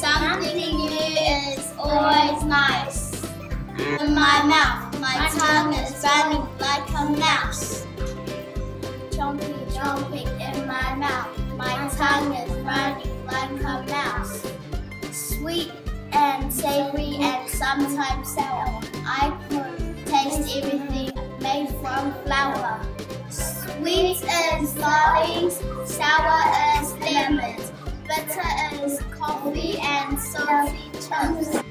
Something new is always nice. In my mouth, my tongue is running like a mouse. Chomping, chomping in my mouth, my tongue is running like a mouse. Sweet and savory and sometimes sour. I could taste everything made from flour. Coffee and salty chunks.